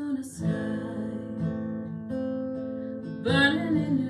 on a side burning in your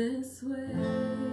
this way.